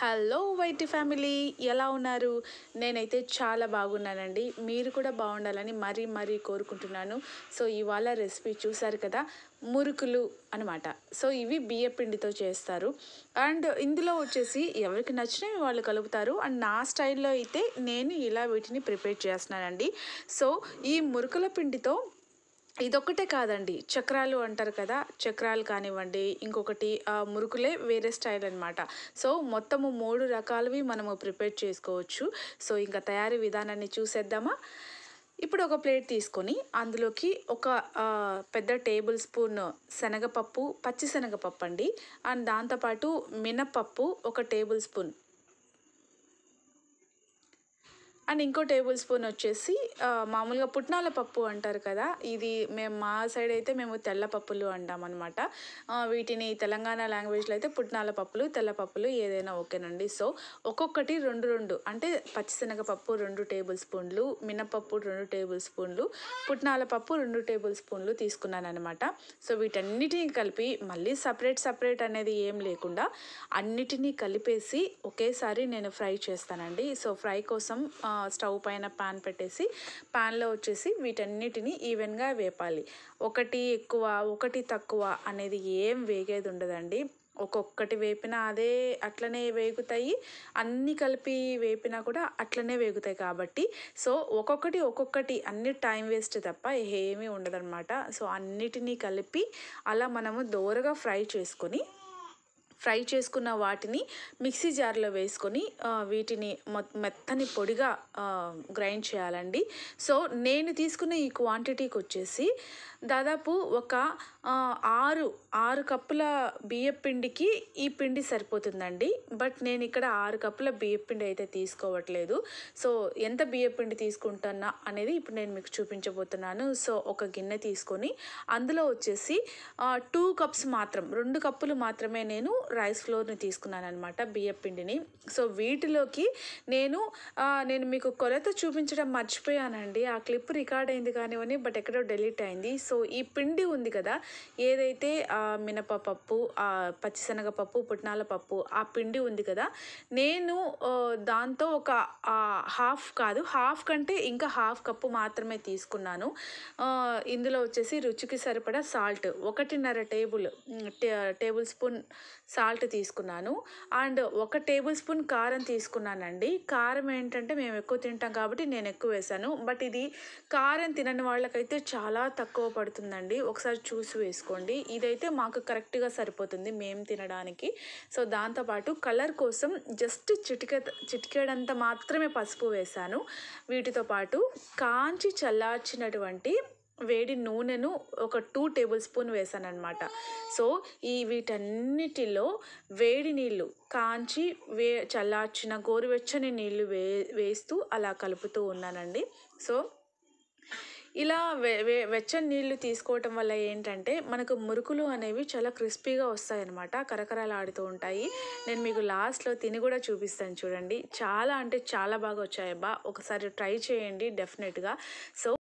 Hello YT family ఎలా ఉన్నారు? నేనైతే చాలా బాగున్నానండి. మీరు కూడా బాగుండాలని మరీ మరీ కోరుకుంటున్నాను. సో ఇవాళ రెసిపీ చూసారు కదా? మురుకులు అనమాట సో ఇవి బియ్య పిండితో చేస్తారు. అండ్ ఇందులో వచ్చేసి ఎవరికి నచ్చినవి వాళ్ళు కలుపుతారు. అండ్ నా స్టైల్లో అయితే నేను ఇలా వీటిని ప్రిపేర్ చేస్తున్నానండి. సో ఈ మురుకుల పిండితో ఇదొక్కటే కాదండి. చక్రాలు అంటారు కదా చక్రాలు కానివ్వండి ఇంకొకటి మురుకులే వేరే స్టైల్ అనమాట సో మొత్తము మూడు రకాలవి మనము ప్రిపేర్ చేసుకోవచ్చు. సో ఇంకా తయారీ విధానాన్ని చూసేద్దామా? ఇప్పుడు ఒక ప్లేట్ తీసుకొని అందులోకి ఒక పెద్ద టేబుల్ స్పూన్ శనగపప్పు పచ్చి శనగపప్పు అండి అండ్ దాంతోపాటు మినపప్పు ఒక టేబుల్ స్పూన్. అండ్ ఇంకో టేబుల్ స్పూన్ వచ్చేసి మామూలుగా పుట్నాల పప్పు అంటారు కదా ఇది మేము మా సైడ్ అయితే మేము తెల్ల పప్పులు అంటాం అనమాట వీటిని తెలంగాణ లాంగ్వేజ్లో అయితే పుట్నాల పప్పులు తెల్ల పప్పులు ఏదైనా ఓకేనండి. సో ఒక్కొక్కటి రెండు రెండు అంటే పచ్చిశనగపప్పు రెండు టేబుల్ స్పూన్లు మినపప్పు రెండు టేబుల్ స్పూన్లు పుట్నాల పప్పు రెండు టేబుల్ స్పూన్లు తీసుకున్నాను అనమాట సో వీటన్నిటిని కలిపి మళ్ళీ సపరేట్ సపరేట్ అనేది ఏం లేకుండా అన్నిటినీ కలిపేసి ఒకేసారి నేను ఫ్రై చేస్తానండి. సో ఫ్రై కోసం స్టవ్ పైన పాన్ పెట్టేసి పాన్లో వచ్చేసి వీటన్నిటిని ఈవెన్గా వేపాలి. ఒకటి ఎక్కువ ఒకటి తక్కువ అనేది ఏం వేగేది ఉండదండి. ఒక్కొక్కటి వేపినా అదే అట్లనే వేగుతాయి. అన్నీ కలిపి వేపినా కూడా అట్లనే వేగుతాయి కాబట్టి. సో ఒక్కొక్కటి ఒక్కొక్కటి అన్ని టైం వేస్ట్ తప్ప ఏమీ ఉండదన్నమాట. సో అన్నిటినీ కలిపి అలా మనము దోరగా ఫ్రై చేసుకొని ఫ్రై చేసుకున్న వాటిని మిక్సీ జార్లో వేసుకొని వీటిని మెత్తని పొడిగా గ్రైండ్ చేయాలండి. సో నేను తీసుకున్న ఈ క్వాంటిటీకి వచ్చేసి దాదాపు ఒక ఆరు ఆరు కప్పుల బియ్య పిండికి ఈ పిండి సరిపోతుందండి. బట్ నేను ఇక్కడ ఆరు కప్పుల బియ్య పిండి అయితే తీసుకోవట్లేదు. సో ఎంత బియ్య పిండి తీసుకుంటున్నా అనేది ఇప్పుడు నేను మీకు చూపించబోతున్నాను. సో ఒక గిన్నె తీసుకొని అందులో వచ్చేసి టూ కప్స్ మాత్రం రెండు కప్పులు మాత్రమే నేను రైస్ ఫ్లోర్ని తీసుకున్నాను అనమాట బియ్యం పిండిని. సో వీటిలోకి నేను నేను మీకు కొలత చూపించడం మర్చిపోయానండి. ఆ క్లిప్ రికార్డ్ అయింది కానివ్వండి బట్ ఎక్కడో డెలీట్ అయింది. సో ఈ పిండి ఉంది కదా ఏదైతే మినపప్పు పచ్చిశనగపప్పు పుట్నాల పప్పు ఆ పిండి ఉంది కదా నేను దాంతో ఒక హాఫ్ కాదు హాఫ్ కంటే ఇంకా హాఫ్ కప్పు మాత్రమే తీసుకున్నాను. ఇందులో వచ్చేసి రుచికి సరిపడా సాల్ట్ ఒకటిన్నర టేబుల్ టే- టేబుల్ స్పూన్ సాల్ట్ తీసుకున్నాను. అండ్ ఒక టేబుల్ స్పూన్ కారం తీసుకున్నానండి. కారం ఏంటంటే మేము ఎక్కువ తింటాం కాబట్టి నేను ఎక్కువ వేసాను. బట్ ఇది కారం తినని వాళ్ళకైతే చాలా తక్కువ పడుతుందండి. ఒకసారి చూసి వేసుకోండి. ఇదైతే మాకు కరెక్ట్గా సరిపోతుంది మేము తినడానికి. సో దాంతోపాటు కలర్ కోసం జస్ట్ చిటిక చిటికేడంత మాత్రమే పసుపు వేశాను వీటితో పాటు కాంచి చల్లార్చినటువంటి వేడి నూనెను ఒక టూ టేబుల్ స్పూన్ వేసాను అనమాట సో ఈ వీటన్నిటిలో వేడి నీళ్ళు కాంచి వే చల్లార్చిన గోరువెచ్చని నీళ్ళు వే వేస్తూ అలా కలుపుతూ ఉన్నానండి. సో ఇలా వె వెచ్చని నీళ్ళు తీసుకోవటం వల్ల ఏంటంటే మనకు మురుకులు అనేవి చాలా క్రిస్పీగా వస్తాయన్నమాట కరకరలాడుతూ ఉంటాయి. నేను మీకు లాస్ట్లో తిని కూడా చూపిస్తాను చూడండి. చాలా అంటే చాలా బాగా వచ్చాయబ్బా. ఒకసారి ట్రై చేయండి డెఫినెట్గా. సో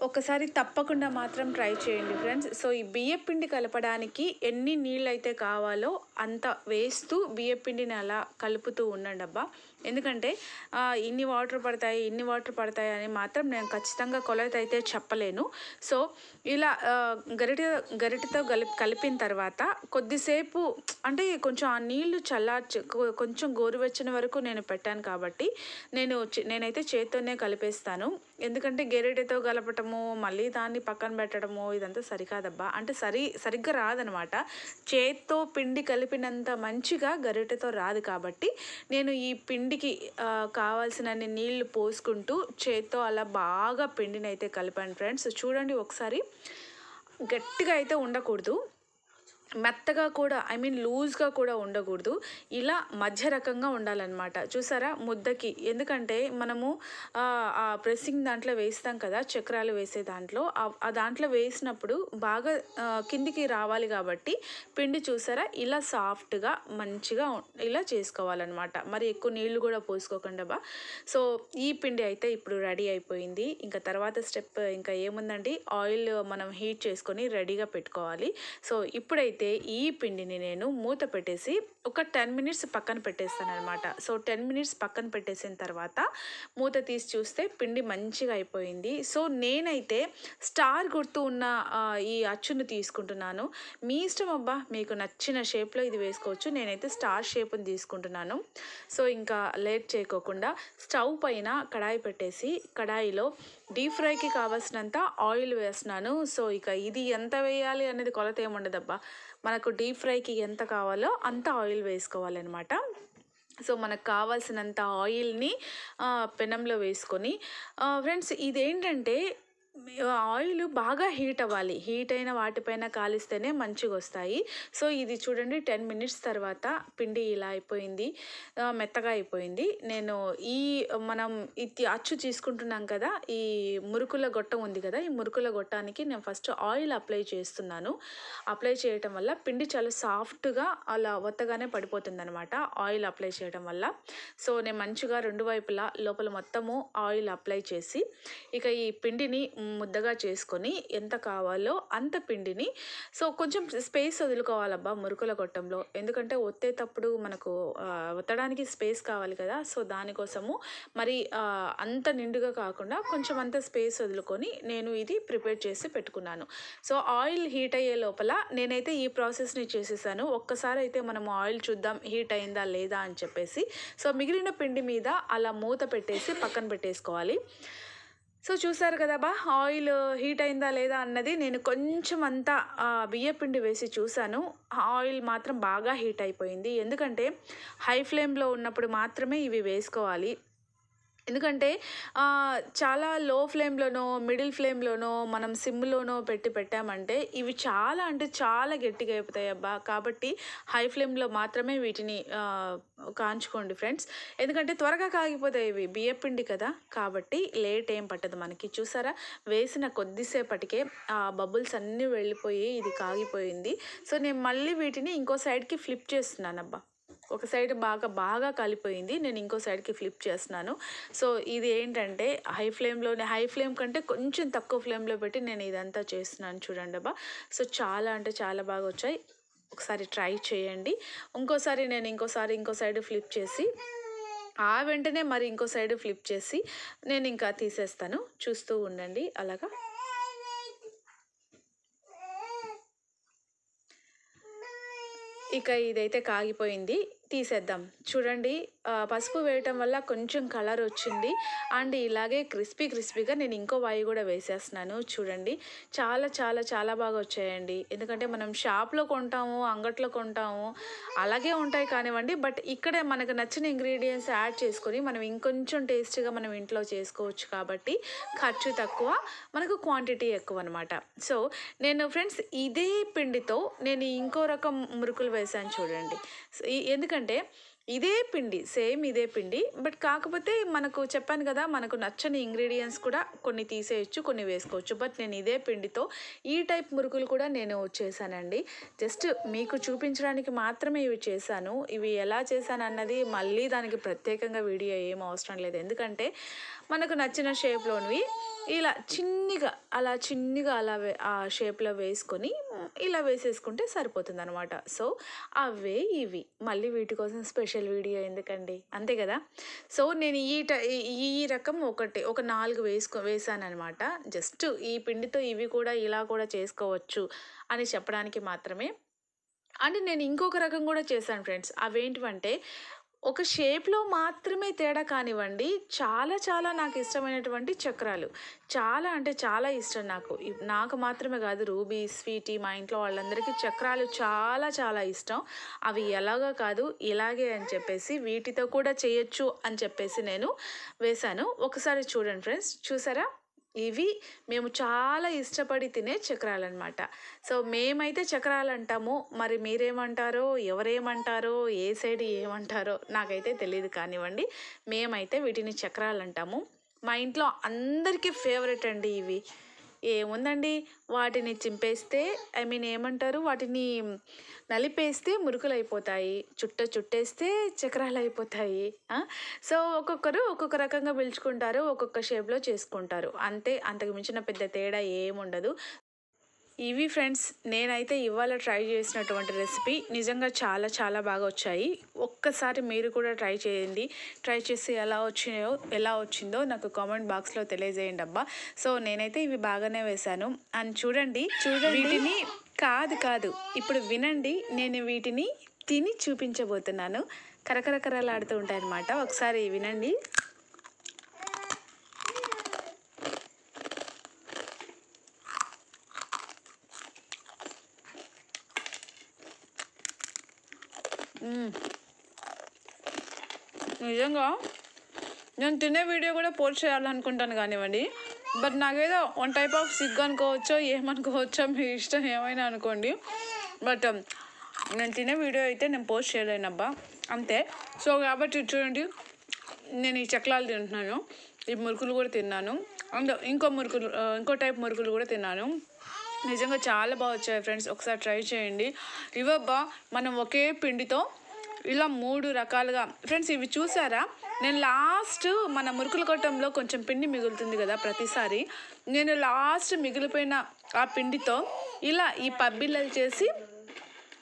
ఒకసారి తప్పకుండా మాత్రం ట్రై చేయండి ఫ్రెండ్స్. సో ఈ బియ్యపిండి కలపడానికి ఎన్ని నీళ్ళు అయితే కావాలో అంత వేస్తూ బియ్యపిండిని అలా కలుపుతూ ఉండండి అబ్బా ఎందుకంటే ఇన్ని వాటర్ పడతాయి ఇన్ని వాటర్ పడతాయి అని మాత్రం నేను ఖచ్చితంగా కొలత అయితే చెప్పలేను. సో ఇలా గరిట గరిటతో కలిపి కలిపిన తర్వాత కొద్దిసేపు అంటే కొంచెం ఆ నీళ్ళు చల్లార్చి కొంచెం గోరువెచ్చని వరకు నేను పెట్టాను కాబట్టి నేను నేనైతే చేత్తోనే కలిపేస్తాను. ఎందుకంటే గెరిటెతో కలపటము మళ్ళీ దాన్ని పక్కన పెట్టడము ఇదంతా సరికాదబ్బా. అంటే సరి సరిగ్గా రాదనమాట. చేత్తో పిండి కలిపినంత మంచిగా గరిటతో రాదు కాబట్టి నేను ఈ పిండి పిండికి కావాల్సినన్ని నీళ్ళు పోసుకుంటూ చేత్తో అలా బాగా పిండిని అయితే కలిపాను ఫ్రెండ్స్. చూడండి ఒకసారి. గట్టిగా అయితే ఉండకూడదు. మెత్తగా కూడా ఐ మీన్ లూజ్గా కూడా ఉండకూడదు. ఇలా మధ్య రకంగా ఉండాలన్నమాట. చూసారా? ముద్దకి. ఎందుకంటే మనము ఆ, ప్రెస్సింగ్ దాంట్లో వేస్తాం కదా చక్రాలు వేసే దాంట్లో. ఆ- దాంట్లో వేసినప్పుడు బాగా కిందికి రావాలి కాబట్టి పిండి చూసారా? ఇలా సాఫ్ట్గా మంచిగా ఇలా చేసుకోవాలన్నమాట. మరి ఎక్కువ నీళ్ళు కూడా పోసుకోకుండా బా. సో ఈ పిండి అయితే ఇప్పుడు రెడీ అయిపోయింది. ఇంకా తర్వాత స్టెప్ ఇంకా ఏముందండి? ఆయిల్ మనం హీట్ చేసుకొని రెడీగా పెట్టుకోవాలి. సో ఇప్పుడైతే అయితే ఈ పిండిని నేను మూత పెట్టేసి ఒక టెన్ మినిట్స్ పక్కన పెట్టేస్తాను అనమాట సో టెన్ మినిట్స్ పక్కన పెట్టేసిన తర్వాత మూత తీసి చూస్తే పిండి మంచిగా అయిపోయింది. సో నేనైతే స్టార్ గుర్తు ఉన్న ఈ అచ్చును తీసుకుంటున్నాను. మీ ఇష్టం అబ్బా మీకు నచ్చిన షేప్లో ఇది వేసుకోవచ్చు. నేనైతే స్టార్ షేప్ని తీసుకుంటున్నాను. సో ఇంకా లేట్ చేయకోకుండా స్టవ్ పైన కడాయి పెట్టేసి కడాయిలో డీప్ ఫ్రైకి కావాల్సినంత ఆయిల్ వేస్తున్నాను. సో ఇక ఇది ఎంత వేయాలి అనేది కొలత ఏముండదబ్బా మనకు డీప్ ఫ్రైకి ఎంత కావాలో అంత ఆయిల్ వేసుకోవాలన్నమాట. సో మనకు కావాల్సినంత ఆయిల్ని పెనంలో వేసుకొని ఫ్రెండ్స్ ఇదేంటంటే ఆయిల్ బాగా హీట్ అవ్వాలి. హీట్ అయిన వాటిపైన కాలిస్తేనే మంచిగా వస్తాయి సో ఇది చూడండి టెన్ మినిట్స్ తర్వాత పిండి ఇలా అయిపోయింది. మెత్తగా అయిపోయింది. నేను ఈ మనం ఇది అచ్చు తీసుకుంటున్నాం కదా ఈ మురుకుల గొట్టం ఉంది కదా ఈ మురుకుల గొట్టానికి నేను ఫస్ట్ ఆయిల్ అప్లై చేస్తున్నాను. అప్లై చేయటం వల్ల పిండి చాలా సాఫ్ట్గా అలా ఒత్తగానే పడిపోతుంది అనమాట ఆయిల్ అప్లై చేయడం వల్ల. సో నేను మంచిగా రెండు వైపులా లోపల మొత్తము ఆయిల్ అప్లై చేసి ఇక ఈ పిండిని ముద్దగా చేసుకొని ఎంత కావాలో అంత పిండిని సో కొంచెం స్పేస్ వదులుకోవాలబ్బా మురుకుల గొట్టంలో. ఎందుకంటే ఒత్తేటప్పుడు మనకు ఒత్తడానికి స్పేస్ కావాలి కదా సో దానికోసము మరి అంత నిండుగా కాకుండా కొంచెం అంత స్పేస్ వదులుకొని నేను ఇది ప్రిపేర్ చేసి పెట్టుకున్నాను. సో ఆయిల్ హీట్ అయ్యే లోపల నేనైతే ఈ ప్రాసెస్ని చేసేసాను. ఒక్కసారి అయితే మనం ఆయిల్ చూద్దాం హీట్ అయిందా లేదా అని చెప్పేసి. సో మిగిలిన పిండి మీద అలా మూత పెట్టేసి పక్కన పెట్టేసుకోవాలి. సో చూసారు కదా బా ఆయిల్ హీట్ అయిందా లేదా అన్నది నేను కొంచెం అంతా బియ్యపిండి వేసి చూశాను ఆయిల్ మాత్రం బాగా హీట్ అయిపోయింది. ఎందుకంటే హై ఫ్లేమ్లో ఉన్నప్పుడు మాత్రమే ఇవి వేసుకోవాలి. ఎందుకంటే చాలా లో ఫ్లేమ్లోనో మిడిల్ ఫ్లేమ్లోనో మనం సిమ్లోనో పెట్టి పెట్టామంటే ఇవి చాలా అంటే చాలా గట్టిగా అయిపోతాయి అబ్బా. కాబట్టి హై ఫ్లేమ్లో మాత్రమే వీటిని కాంచుకోండి ఫ్రెండ్స్ ఎందుకంటే త్వరగా కాగిపోతాయి ఇవి. బియ్యపిండి కదా. కాబట్టి లేట్ ఏం పట్టదు మనకి. చూసారా? వేసిన కొద్దిసేపటికే ఆ బబుల్స్ అన్నీ వెళ్ళిపోయి ఇది కాగిపోయింది. సో నేను మళ్ళీ వీటిని ఇంకో సైడ్కి ఫ్లిప్ చేస్తున్నాను అబ్బా ఒక సైడ్ బాగా బాగా కలిపోయింది. నేను ఇంకో సైడ్కి ఫ్లిప్ చేస్తున్నాను. సో ఇది ఏంటంటే హై ఫ్లేమ్లోనే హై ఫ్లేమ్ కంటే కొంచెం తక్కువ ఫ్లేమ్లో పెట్టి నేను ఇదంతా చేస్తున్నాను చూడండి అబ్బా. సో చాలా అంటే చాలా బాగా వచ్చాయి. ఒకసారి ట్రై చేయండి. ఇంకోసారి నేను ఇంకోసారి ఇంకో సైడ్ ఫ్లిప్ చేసి ఆ వెంటనే మరి ఇంకో సైడ్ ఫ్లిప్ చేసి నేను ఇంకా తీసేస్తాను. చూస్తూ ఉండండి. అలాగా? ఇక ఇదైతే కాగిపోయింది. తీసేద్దాం. చూడండి పసుపు వేయటం వల్ల కొంచెం కలర్ వచ్చింది. అండ్ ఇలాగే క్రిస్పీ క్రిస్పీగా నేను ఇంకో వాయి కూడా వేసేస్తున్నాను. చూడండి చాలా చాలా చాలా బాగా వచ్చాయండి. ఎందుకంటే మనం షాప్లో కొంటాము అంగట్లో కొంటాము అలాగే ఉంటాయి కానివ్వండి. బట్ ఇక్కడే మనకు నచ్చిన ఇంగ్రీడియంట్స్ యాడ్ చేసుకొని మనం ఇంకొంచెం టేస్ట్గా మనం ఇంట్లో చేసుకోవచ్చు కాబట్టి ఖర్చు తక్కువ మనకు క్వాంటిటీ ఎక్కువ అనమాట సో నేను ఫ్రెండ్స్ ఇదే పిండితో నేను ఇంకో రకం మురుకులు వేసాను చూడండి. ఎందుకంటే ఎందుకంటే ఇదే పిండి సేమ్ ఇదే పిండి బట్ కాకపోతే మనకు చెప్పాను కదా మనకు నచ్చని ఇంగ్రీడియంట్స్ కూడా కొన్ని తీసేయచ్చు కొన్ని వేసుకోవచ్చు. బట్ నేను ఇదే పిండితో ఈ టైప్ మురుకులు కూడా నేను చేశానండి. జస్ట్ మీకు చూపించడానికి మాత్రమే ఇవి చేశాను. ఇవి ఎలా చేశాను అన్నది మళ్ళీ దానికి ప్రత్యేకంగా వీడియో ఏం అవసరం లేదు. ఎందుకంటే మనకు నచ్చిన షేప్లోనివి ఇలా చిన్నగా అలా చిన్నగా అలా ఆ షేప్లో వేసుకొని ఇలా వేసేసుకుంటే సరిపోతుంది అనమాట సో అవే ఇవి. మళ్ళీ వీటి కోసం స్పెషల్ వీడియో ఎందుకండి? అంతే కదా? సో నేను ఈ ఈ- రకం ఒకటి ఒక నాలుగు వేసుకో వేసాను అనమాట జస్ట్ ఈ పిండితో ఇవి కూడా ఇలా కూడా చేసుకోవచ్చు అని చెప్పడానికి మాత్రమే. అండ్ నేను ఇంకొక రకం కూడా చేశాను ఫ్రెండ్స్. అవేంటివంటే ఒక షేప్లో మాత్రమే తేడా కానివ్వండి చాలా చాలా నాకు ఇష్టమైనటువంటి చక్రాలు. చాలా అంటే చాలా ఇష్టం నాకు. నాకు మాత్రమే కాదు రూబీ స్వీటీ మా ఇంట్లో వాళ్ళందరికీ చక్రాలు చాలా చాలా ఇష్టం. అవి ఎలాగా కాదు ఇలాగే అని చెప్పేసి వీటితో కూడా చేయొచ్చు అని చెప్పేసి నేను వేశాను. ఒకసారి చూడండి ఫ్రెండ్స్ చూసారా? ఇవి మేము చాలా ఇష్టపడి తినే చక్రాలు అనమాట సో మేమైతే చక్రాలు అంటాము మరి మీరేమంటారో ఎవరేమంటారో ఏ సైడ్ ఏమంటారో నాకైతే తెలియదు కానివ్వండి. మేమైతే వీటిని చక్రాలు అంటాము మా ఇంట్లో అందరికీ ఫేవరెట్ అండి ఇవి. ఏముందండి? వాటిని చింపేస్తే ఐ మీన్ ఏమంటారు? వాటిని నలిపేస్తే మురుకులు అయిపోతాయి చుట్ట చుట్టేస్తే చక్రాలు అయిపోతాయి సో ఒక్కొక్కరు ఒక్కొక్క రకంగా పిలుచుకుంటారు ఒక్కొక్క షేప్లో చేసుకుంటారు. అంతే అంతకు మించిన పెద్ద తేడా ఏముండదు. ఇవి ఫ్రెండ్స్ నేనైతే ఇవాళ ట్రై చేసినటువంటి రెసిపీ నిజంగా చాలా చాలా బాగా వచ్చాయి. ఒక్కసారి మీరు కూడా ట్రై చేయండి. ట్రై చేసి ఎలా వచ్చినాయో ఎలా వచ్చిందో నాకు కామెంట్ బాక్స్లో తెలియజేయండి అబ్బా. సో నేనైతే ఇవి బాగానే వేశాను. అండ్ చూడండి చూడండి. వీటిని కాదు కాదు. ఇప్పుడు వినండి నేను వీటిని తిని చూపించబోతున్నాను. కరకరకరలాడుతూ ఉంటాయి అన్నమాట ఒకసారి వినండి. నిజంగా? నేను తినే వీడియో కూడా పోస్ట్ చేయాలనుకుంటాను కానివ్వండి. బట్ నాకేదో వన్ టైప్ ఆఫ్ సిగ్ అనుకోవచ్చో ఏమనుకోవచ్చో మీ ఇష్టం ఏమైనా అనుకోండి. బట్ నేను తినే వీడియో అయితే నేను పోస్ట్ చేయలేనబ్బా అంతే. సో కాబట్టి చూడండి నేను ఈ చక్రాలు తింటున్నాను. ఈ మురుకులు కూడా తిన్నాను. అండ్ ఇంకో మురుకులు ఇంకో టైప్ మురుకులు కూడా తిన్నాను. నిజంగా చాలా బాగా వచ్చాయి ఫ్రెండ్స్. ఒకసారి ట్రై చేయండి. ఇవబ్బా మనం ఒకే పిండితో ఇలా మూడు రకాలుగా. ఫ్రెండ్స్ ఇవి చూసారా? నేను లాస్ట్ మన మురుకుల కొట్టంలో కొంచెం పిండి మిగులుతుంది కదా ప్రతిసారి. నేను లాస్ట్ మిగిలిపోయిన ఆ పిండితో ఇలా ఈ పబ్బిళ్ళలు చేసి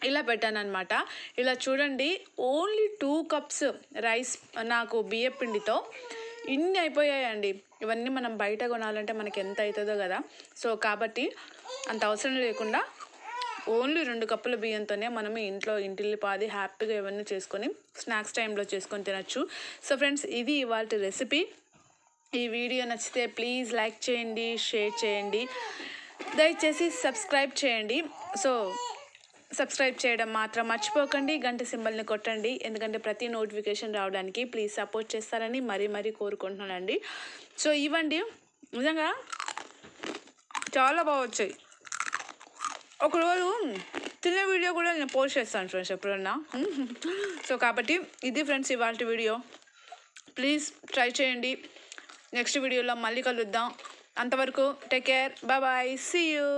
ఇలా పెట్టాను అనమాట ఇలా చూడండి ఓన్లీ టూ కప్స్ రైస్ నాకు బియ్య పిండితో ఇన్ని అయిపోయాయండి. ఇవన్నీ మనం బయట కొనాలంటే మనకి ఎంత అవుతుందో కదా. సో కాబట్టి అంత అవసరం లేకుండా ఓన్లీ రెండు కప్పుల బియ్యంతోనే మనం ఇంట్లో ఇంటిల్లిపాది హ్యాపీగా ఇవన్నీ చేసుకొని స్నాక్స్ టైంలో చేసుకొని తినచ్చు. సో ఫ్రెండ్స్ ఇది ఇవాళ రెసిపీ. ఈ వీడియో నచ్చితే ప్లీజ్ లైక్ చేయండి షేర్ చేయండి. దయచేసి సబ్స్క్రైబ్ చేయండి. సో సబ్స్క్రైబ్ చేయడం మాత్రం మర్చిపోకండి గంట సింబల్ని కొట్టండి. ఎందుకంటే ప్రతి నోటిఫికేషన్ రావడానికి ప్లీజ్ సపోర్ట్ చేస్తారని మరీ మరీ కోరుకుంటున్నానండి. సో ఇవ్వండి. నిజంగా చాలా బాగా వచ్చాయి. ఒకరోజు తినే వీడియో కూడా నేను పోస్ట్ చేస్తాను ఫ్రెండ్స్ ఎప్పుడన్నా. సో కాబట్టి ఇది ఫ్రెండ్స్ ఇవాళ వీడియో. ప్లీజ్ ట్రై చేయండి. నెక్స్ట్ వీడియోలో మళ్ళీ కలుద్దాం. అంతవరకు take care bye see you